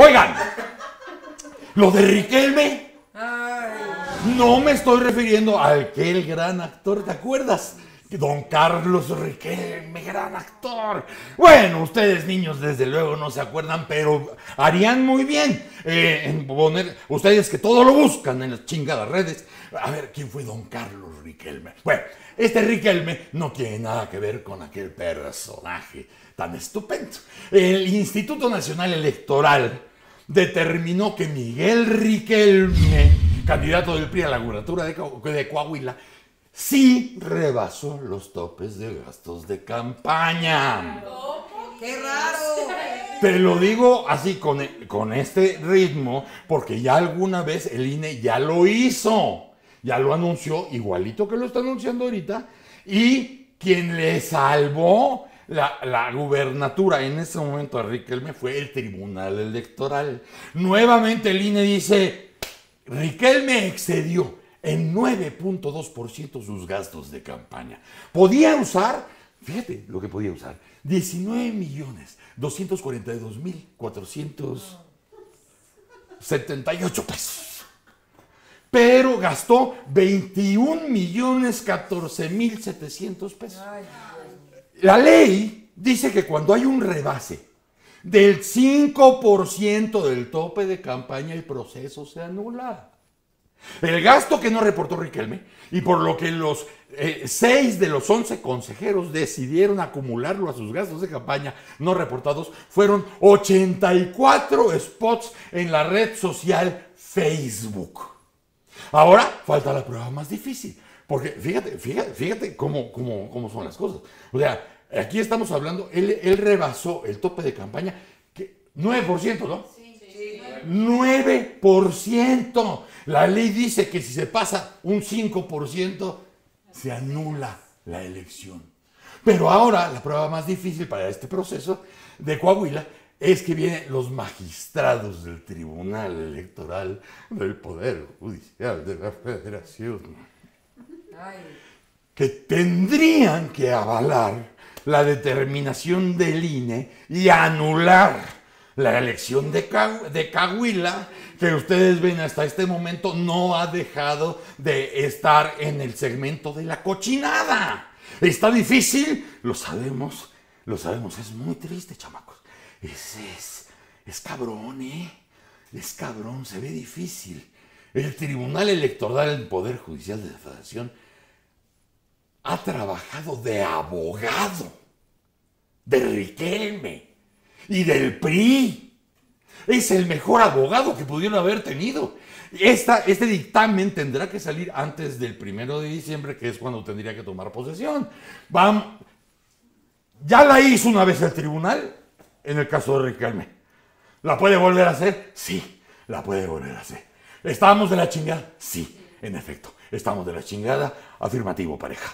Oigan, lo de Riquelme. No me estoy refiriendo a aquel gran actor, ¿te acuerdas? Don Carlos Riquelme, gran actor. Bueno, ustedes niños desde luego no se acuerdan, pero harían muy bien eh, en poner, ustedes que todo lo buscan en las chingadas redes, a ver quién fue Don Carlos Riquelme. Bueno, este Riquelme no tiene nada que ver con aquel personaje tan estupendo. El Instituto Nacional Electoral determinó que Miguel Riquelme, candidato del PRI a la gubernatura de, Co- de Coahuila, sí rebasó los topes de gastos de campaña. ¡Qué raro! Te lo digo así con, con este ritmo, porque ya alguna vez el INE ya lo hizo, ya lo anunció, igualito que lo está anunciando ahorita, y quien le salvó la, la gubernatura en ese momento a Riquelme fue el Tribunal Electoral. Nuevamente el INE dice, Riquelme excedió en 9.2% sus gastos de campaña. Podía usar, fíjate lo que podía usar, 19 millones 242 mil 478 pesos. Pero gastó 21 millones 14 mil 700 pesos. La ley dice que cuando hay un rebase del 5% del tope de campaña, el proceso se anula. El gasto que no reportó Riquelme y por lo que los eh, seis de los 11 consejeros decidieron acumularlo a sus gastos de campaña no reportados fueron 84 spots en la red social Facebook. Ahora falta la prueba más difícil. Porque fíjate, fíjate, fíjate cómo, cómo, cómo son las cosas. O sea, aquí estamos hablando, él, él rebasó el tope de campaña, que 9%, ¿no? 9%. La ley dice que si se pasa un 5%, se anula la elección. Pero ahora la prueba más difícil para este proceso de Coahuila es que vienen los magistrados del Tribunal Electoral del Poder Judicial de la Federación que tendrían que avalar la determinación del INE y anular la elección de, Ca- de Cahuila, que ustedes ven hasta este momento no ha dejado de estar en el segmento de la cochinada. Está difícil, lo sabemos, lo sabemos, es muy triste, chamacos. Es, es, es cabrón, ¿eh? Es cabrón, se ve difícil. El Tribunal Electoral del Poder Judicial de la Federación ha trabajado de abogado de Riquelme y del PRI. Es el mejor abogado que pudieron haber tenido. Esta, este dictamen tendrá que salir antes del primero de diciembre, que es cuando tendría que tomar posesión. Ya la hizo una vez el tribunal en el caso de Riquelme. ¿La puede volver a hacer? Sí, la puede volver a hacer. ¿Estamos de la chingada? Sí, en efecto, estamos de la chingada. Afirmativo, pareja.